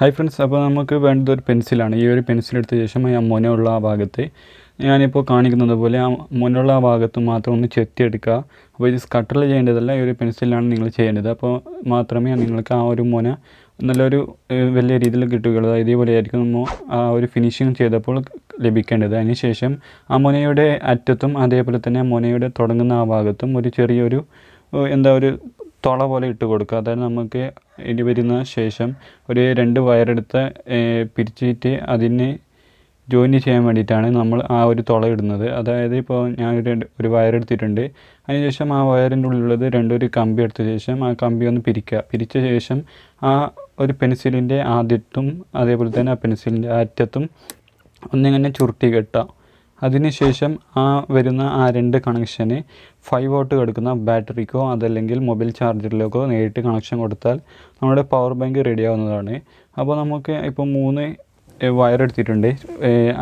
Hi friends അപ്പോൾ നമുക്ക് വേണ്ടത് ഒരു പെൻസിലാണ്. ഈ ഒരു പെൻസിൽ എടുത്ത ശേഷം ആ മുനയുള്ള ആ ഭാഗത്ത് ഞാനിപ്പോൾ കാണിക്കുന്നത് പോലെ ആ മുനയുള്ള ആ ഭാഗത്ത് മാത്രം ഒന്ന് ചെത്തിയെടുക്കുക. അപ്പോൾ ഇത് സ്കട്ടറിൽ ചെയ്യേണ്ടതല്ല ഈ ഒരു പെൻസിലാണ് നിങ്ങൾ ചെയ്യേണ്ടത്. അപ്പോൾ മാത്രമേ നിങ്ങൾക്ക് ആ ഒരു മുന നല്ലൊരു വലിയ രീതിയിൽ കിട്ടുകയുള്ളൂ. ഇതേപോലെ ആയിരിക്കും നമ്മൾ ആ ഒരു ഫിനിഷിങ് ചെയ്തപ്പോൾ ലഭിക്കേണ്ടത്. അതിനുശേഷം ആ മുനയുടെ അറ്റത്തും അതേപോലെ തന്നെ മുനയുടെ തുടങ്ങുന്ന ആ ഭാഗത്തും ഒരു ചെറിയൊരു എന്താ ഒരു തുള പോലെ ഇട്ട് കൊടുക്കുക. അതായത് നമുക്ക് ഇനി വരുന്ന ശേഷം ഒരു രണ്ട് വയറെടുത്ത് പിരിച്ചിട്ട് അതിനെ ജോയിൻ ചെയ്യാൻ വേണ്ടിയിട്ടാണ് നമ്മൾ ആ ഒരു തുള ഇടുന്നത്. അതായത് ഇപ്പോൾ ഞാൻ ഒരു വയറെടുത്തിട്ടുണ്ട്. അതിനുശേഷം ആ വയറിന്റെ ഉള്ളിലുള്ളത് രണ്ടൊരു കമ്പി എടുത്ത ശേഷം ആ കമ്പി ഒന്ന് പിരിക്കുക. പിരിച്ച ശേഷം ആ ഒരു പെൻസിലിന്റെ ആദ്യത്തും അതേപോലെ തന്നെ ആ പെൻസിലിന്റെ അറ്റത്തും ഒന്നിങ്ങനെ ചുരുട്ടി കെട്ടുക. അതിനുശേഷം ആ വരുന്ന ആ രണ്ട് കണക്ഷന് ഫൈവ് വോട്ട് കൊടുക്കുന്ന ബാറ്ററിക്കോ അതല്ലെങ്കിൽ മൊബൈൽ ചാർജറിലേക്കോ നേരിട്ട് കണക്ഷൻ കൊടുത്താൽ നമ്മുടെ പവർ ബാങ്ക് റെഡി ആവുന്നതാണ്. അപ്പോൾ നമുക്ക് ഇപ്പോൾ മൂന്ന് വയർ എടുത്തിട്ടുണ്ട്.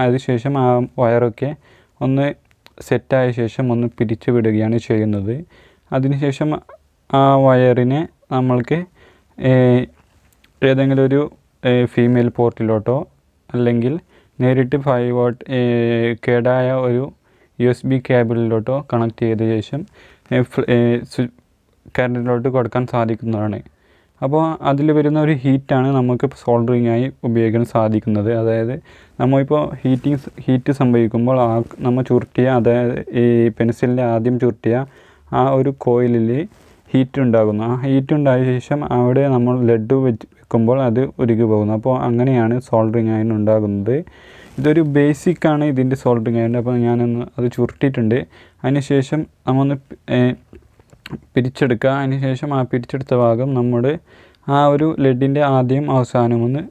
അതിനുശേഷം ആ വയറൊക്കെ ഒന്ന് സെറ്റായ ശേഷം ഒന്ന് പിരിച്ചു വിടുകയാണ് ചെയ്യുന്നത്. അതിനുശേഷം ആ വയറിനെ നമ്മൾക്ക് ഏതെങ്കിലും ഒരു ഫീമെയിൽ പോർട്ടിലോട്ടോ അല്ലെങ്കിൽ നേരിട്ട് ഫൈവ് വോട്ട് കേടായ ഒരു യു എസ് ബി കേബിളിലോട്ടോ കണക്ട് ചെയ്ത ശേഷം കറണ്ടിലോട്ട് കൊടുക്കാൻ സാധിക്കുന്നതാണ്. അപ്പോൾ അതിൽ വരുന്ന ഒരു ഹീറ്റാണ് നമുക്ക് സോൾഡറിങ് ആയി ഉപയോഗിക്കാൻ സാധിക്കുന്നത്. അതായത് നമ്മളിപ്പോൾ ഹീറ്റിംഗ് ഹീറ്റ് സംഭവിക്കുമ്പോൾ ആ നമ്മൾ ചുരുട്ടിയ അതായത് ഈ പെൻസിലിന്റെ ആദ്യം ചുരുട്ടിയ ആ ഒരു കോയിലിൽ ഹീറ്റ് ഉണ്ടാകുന്നു ആ ഹീറ്റ് ഉണ്ടായ ശേഷം അവിടെ നമ്മൾ ലെഡ് വെച്ച് വെക്കുമ്പോൾ അത് ഉരുകി പോകുന്നു. അപ്പോൾ അങ്ങനെയാണ് സോൾഡറിങ് അയൺ ഉണ്ടാകുന്നത്. ഇതൊരു ബേസിക്കാണ് ഇതിന്റെ സോൾഡറിങ് അയൺ അപ്പോൾ ഞാനൊന്ന് അത് ചുരുട്ടിയിട്ടുണ്ട്. അതിനുശേഷം നമ്മൊന്ന് പിരിച്ചെടുക്കുക. അതിനുശേഷം ആ പിരിച്ചെടുത്ത ഭാഗം നമ്മുടെ ആ ഒരു ലെഡിന്റെ ആദ്യം അവസാനം ഒന്ന്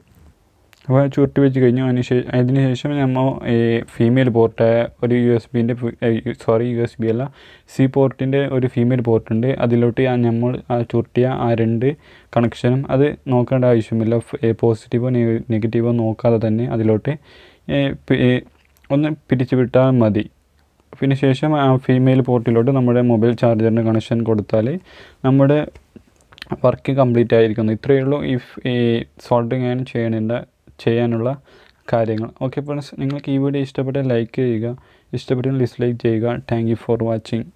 അപ്പോൾ ചുരുട്ടി വെച്ച് കഴിഞ്ഞു. അതിന് ശേഷം അതിന് ശേഷം നമ്മൾ ഈ ഫീമെയിൽ പോർട്ട് ഒരു യു എസ് ബിന്റെ സോറി യു എസ് ബി അല്ല സി പോർട്ടിന്റെ ഒരു ഫീമെയിൽ പോർട്ടുണ്ട് അതിലോട്ട് നമ്മൾ ചുരുട്ടിയ ആ രണ്ട് കണക്ഷനും അത് നോക്കേണ്ട ആവശ്യമില്ല. പോസിറ്റീവോ നെഗറ്റീവോ നോക്കാതെ തന്നെ അതിലോട്ട് ഒന്ന് പിരിച്ചു വിട്ടാൽ മതി. പിന്നെ ശേഷം ആ ഫീമെയിൽ പോർട്ടിലോട്ട് നമ്മുടെ മൊബൈൽ ചാർജറിന്റെ കണക്ഷൻ കൊടുത്താൽ നമ്മുടെ വർക്ക് കംപ്ലീറ്റ് ആയിരിക്കുന്നു. ഇത്രയേ ഉള്ളൂ. ഈ സോൾഡറിങ് ആൻഡ് ചെയ്യേണ്ട ചെയ്യാനുള്ള കാര്യങ്ങൾ. ഓക്കെ ഫ്രണ്ട്സ് നിങ്ങൾക്ക് ഈ വീഡിയോ ഇഷ്ടപ്പെട്ടാൽ ലൈക്ക് ചെയ്യുക ഇഷ്ടപ്പെട്ടാൽ ഡിസ്ലൈക്ക് ചെയ്യുക. Thank you for watching